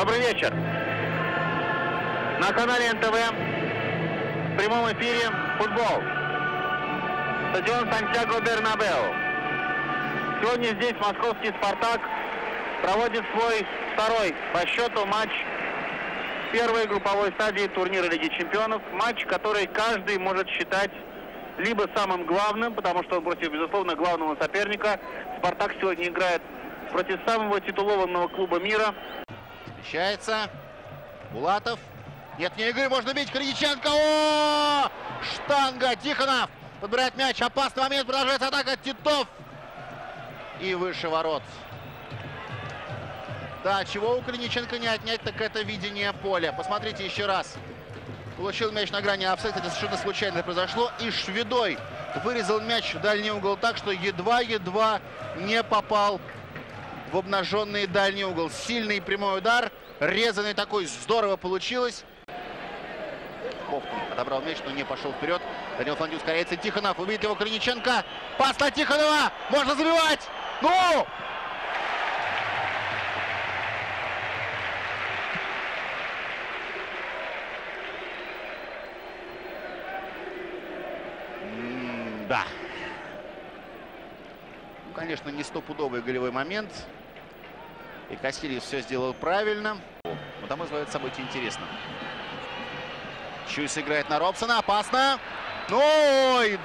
Добрый вечер. На канале НТВ в прямом эфире футбол. Стадион Сантьяго Бернабеу. Сегодня здесь московский «Спартак» проводит свой второй по счету матч первой групповой стадии турнира Лиги Чемпионов. Матч, который каждый может считать либо самым главным, потому что он против, безусловно, главного соперника. «Спартак» сегодня играет против самого титулованного клуба мира. Встречается. Булатов. Нет, не игры, можно бить. Криниченко. О! Штанга. Тихонов. Подбирает мяч. Опасный момент. Продолжается атака. Титов. И выше ворот. Да, чего у Криниченко не отнять, так это видение поля. Посмотрите еще раз. Получил мяч на грани офсайд. Это совершенно случайно произошло. И Шведой вырезал мяч в дальний угол так, что едва-едва не попал в обнаженный дальний угол. Сильный прямой удар. Резанный такой. Здорово получилось. Ковтун отобрал мяч, но не пошел вперед. Данил Фандю ускоряется. Тихонов увидит его Криниченко. Пас на Тихонова. Можно забивать. Ну! Да. Ну, конечно, не стопудовый голевой момент. И Кассилиус все сделал правильно. Но там называется событие интересно. Чуйс играет на Робсона. Опасно. Ну, ой!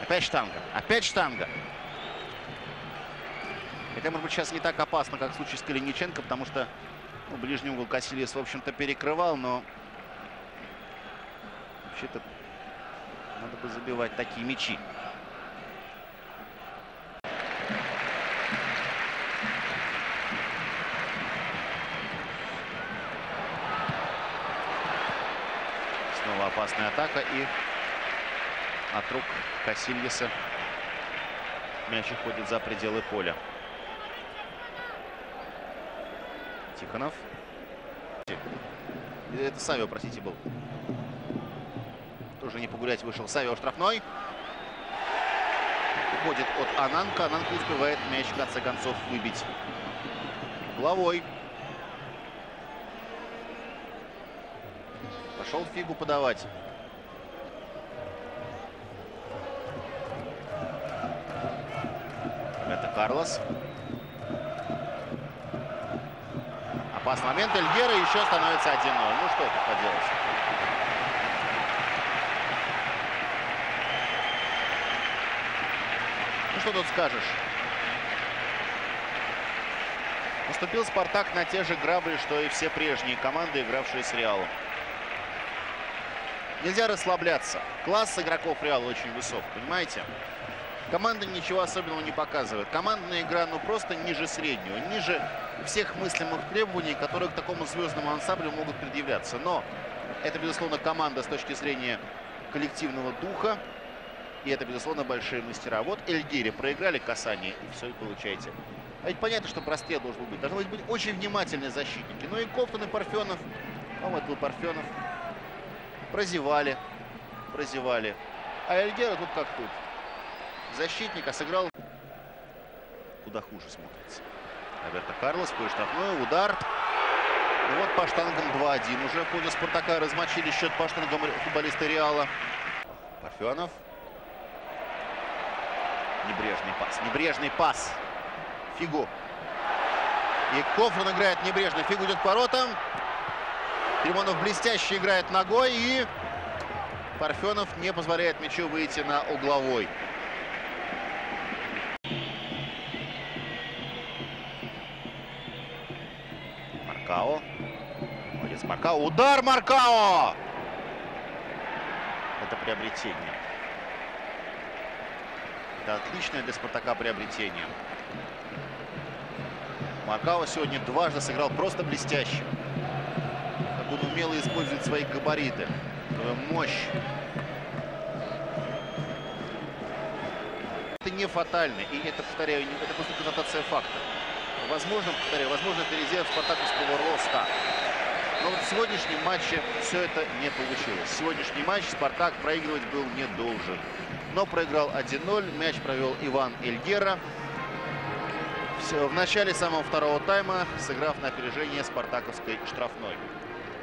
Опять штанга. Опять штанга. Это, может быть, сейчас не так опасно, как в случае с Калиниченко, потому что ну, ближний угол Кассилиус, в общем-то, перекрывал, но вообще-то надо бы забивать такие мячи. Снова опасная атака и от рук Кассильеса мяч уходит за пределы поля. Тихонов. Это Савио, простите, был. Тоже не погулять вышел Савио штрафной. Уходит от Ананка. Ананка успевает мяч в конце концов выбить головой. Пошел фигу подавать. Это Карлос. Опасный момент. Эльгера еще становится 1-0. Ну что тут поделать. Что тут скажешь? Наступил Спартак на те же грабли, что и все прежние команды, игравшие с Реалом. Нельзя расслабляться. Класс игроков Реала очень высок, понимаете? Команда ничего особенного не показывает. Командная игра, ну, просто ниже среднего, ниже всех мыслимых требований, которые к такому звездному ансамблю могут предъявляться. Но это, безусловно, команда с точки зрения коллективного духа. И это, безусловно, большие мастера. Вот Эльгири проиграли касание, и все, и получаете. А ведь понятно, что прострел должен быть. Должны быть очень внимательные защитники. Ну и Кофтон, и Парфенов. По-моему, это был Парфенов. Прозевали. Прозевали. А Эльгера тут как тут. Защитника сыграл. Куда хуже смотрится. Роберто Карлос, штрафной, удар. Ну вот по штангам 2-1 уже в ходе Спартака размочили счет по штангам футболиста Реала. Парфенов. Небрежный пас. Небрежный пас. Фигу. И Кофран играет небрежно. Фигу идет к воротам. Тимонов блестяще играет ногой. И Парфенов не позволяет мячу выйти на угловой. Маркао. Молодец Маркао. Удар Маркао! Это приобретение. Это отличное для Спартака приобретение. Маркао сегодня дважды сыграл просто блестяще. Как он умело использует свои габариты, мощь. Это не фатально. И это, повторяю, это просто констатация факта. Возможно, повторяю, возможно, это резерв спартаковского роста. Но вот в сегодняшнем матче все это не получилось. Сегодняшний матч Спартак проигрывать был не должен. Но проиграл 1-0. Мяч провел Иван Эльгера. в начале самого второго тайма, сыграв на опережение спартаковской штрафной.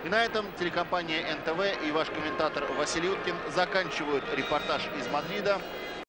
И на этом телекомпания НТВ и ваш комментатор Василий Уткин заканчивают репортаж из Мадрида.